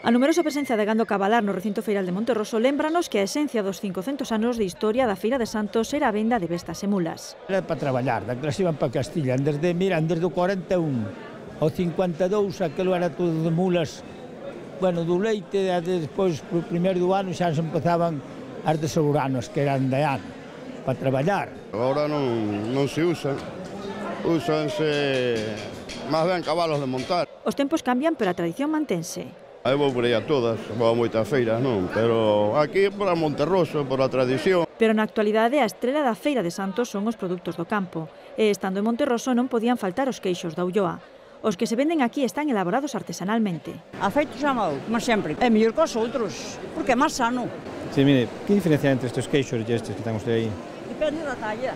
A numerosa presencia de gando cabalar no recinto feiral de Monterroso lembranos que a esencia dos 500 anos de historia da Feira de Santos era a venda de bestas e mulas. Era para traballar, da clase iban para Castilla, desde, miran, desde o 41 ao 52, aquilo era todo de mulas, bueno, do leite, e despois, pro primeiro do ano, xa se empezaban as de soberanos, que eran de ano, para traballar. Agora non, non se usan, usanse máis ben cabalos de montar. Os tempos cambian, pero a tradición mantense. Eu vou por aí a todas, vou a moitas feiras, non? Pero aquí por a Monterroso, por a tradición. Pero na actualidade a estrela da Feira de Santos son os produtos do campo. E estando en Monterroso non podían faltar os queixos da Ulloa. Os que se venden aquí están elaborados artesanalmente. A feito chamado, como sempre, é mellor que os outros, porque é máis sano. Sí, mire, que diferencia entre estes queixos e estes que están usted aí? Depende da talla.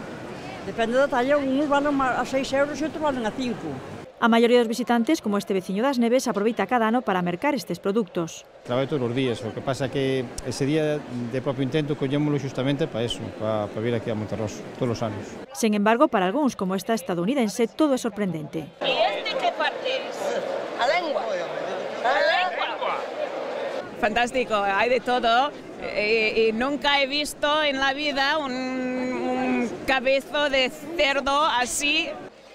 Depende da talla, uns valen a 6 euros e outros valen a 5. A maioría dos visitantes, como este veciño das Neves, aproveita cada ano para mercar estes produtos. Traballo todos os días, o que pasa que ese día de propio intento collémolo justamente para eso, para, para vir aquí a Monterroso, todos os anos. Sen embargo, para algúns, como esta estadounidense, todo é sorprendente. E este que parte A lengua. A lengua. Fantástico, hai de todo. Eh, e, e nunca he visto en la vida un, un cabezo de cerdo así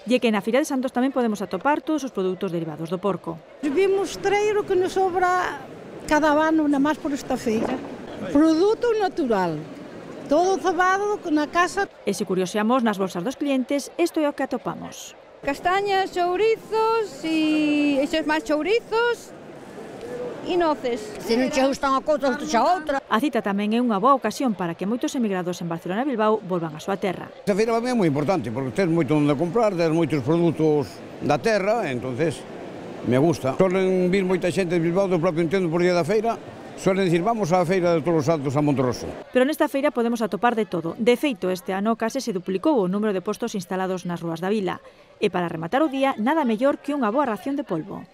e que na Fira de Santos tamén podemos atopar todos os produtos derivados do porco. Vimos traer o que nos sobra cada ano, na máis por esta feira. Produto natural, todo cebado na casa. E se curioseamos nas bolsas dos clientes, isto é o que atopamos. Castañas, chourizos e... Eixos máis chourizos, inoces. Se non che gustan a cousa, gusta xa outra. A cita tamén é unha boa ocasión para que moitos emigrados en Barcelona e Bilbao volvan á súa terra. Esta feira para mí é moi importante, porque tens moito onde comprar, tens moitos produtos da terra, entonces me gusta. Solen vir moita xente de Bilbao do propio entendo por día da feira, Suelen dicir, vamos á feira de todos os santos a Monterroso. Pero nesta feira podemos atopar de todo. De feito, este ano case se duplicou o número de postos instalados nas rúas da vila. E para rematar o día, nada mellor que unha boa ración de polvo.